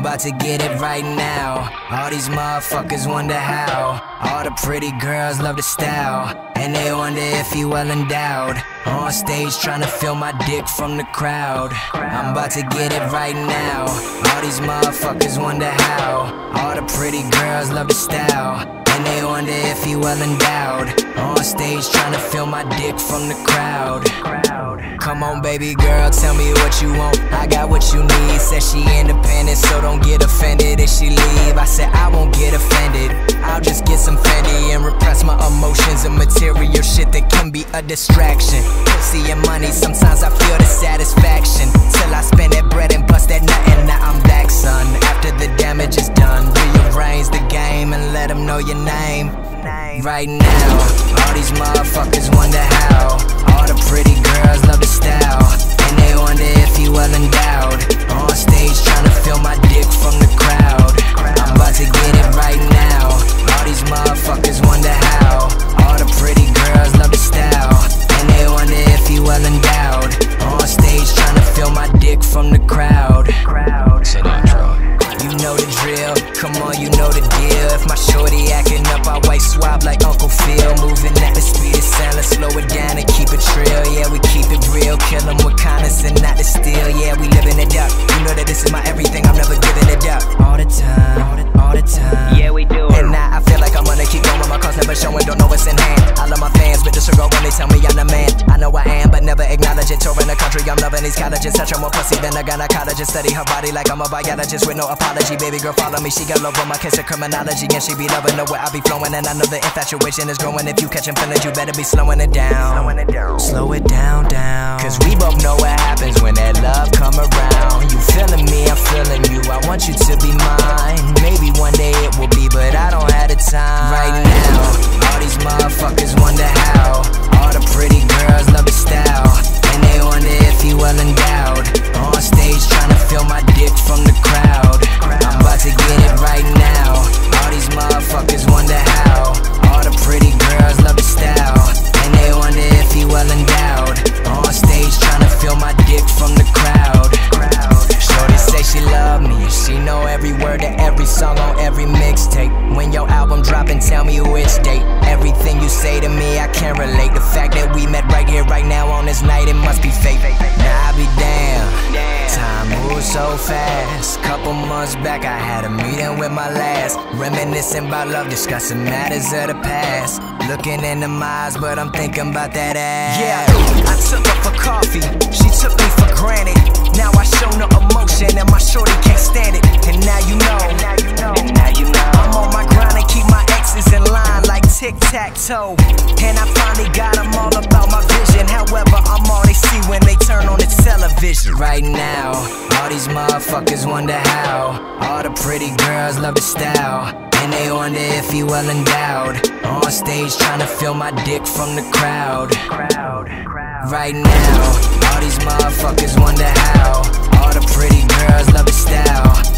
about to get it right now. All these motherfuckers wonder how. All the pretty girls love the style. And they wonder if he well endowed. On stage trying to feel my dick from the crowd. I'm about to get it right now. All these motherfuckers wonder how. All the pretty girls love the style. And they wonder if he well endowed. On stage trying to feel my dick from the crowd. Come on, baby girl, tell me what you want. I got what you need. Said she independent, so don't get offended if she leave. I said I won't get offended. I'll just get some Fendi and repress my emotions and material shit that can be a distraction. And money, sometimes I feel the satisfaction. Till I spend that your name. Right now, all these motherfuckers wonder how. All the pretty girls love the style. And they wonder if he well endowed. On stage trying to feel my dick from the crowd. Come on, you know the deal. If my shorty acting up, I white swab like Uncle Phil. Moving at the speed of sound, let's slow it down and keep it trill. Yeah, we keep it real, kill 'em with kindness and not the steel. Yeah, we living it up. You know that this is my everything, acknowledge. Touring the country, I'm loving these colleges. Touch her more pussy than a gynecologist. Study her body like I'm a biologist with no apology. Baby girl, follow me. She got love on my kiss of criminology, and she be loving the way I be flowing. And I know the infatuation is growing. If you catching feelings, you better be slowing it down. Slowing it down. Slow it down, down. Cause we both know what happens when that love come around. You feeling me, I'm feeling you. I want you to be mine. Maybe one day it will be, but I don't have the time. Say to me, I can't relate. The fact that we met right here, right now on this night, it must be fate. Now I be damn. Time moves so fast. Couple months back, I had a meeting with my last. Reminiscing about love, discussing matters of the past. Looking in them eyes, but I'm thinking about that ass. Yeah, I took her for coffee. She took me for granted. Now I show no emotion, tic tac toe. And I finally got them all about my vision. However, I'm all they see when they turn on the television. Right now, all these motherfuckers wonder how. All the pretty girls love the style. And they wonder if he well endowed. On stage trying to feel my dick from the crowd. Right now, all these motherfuckers wonder how. All the pretty girls love the style.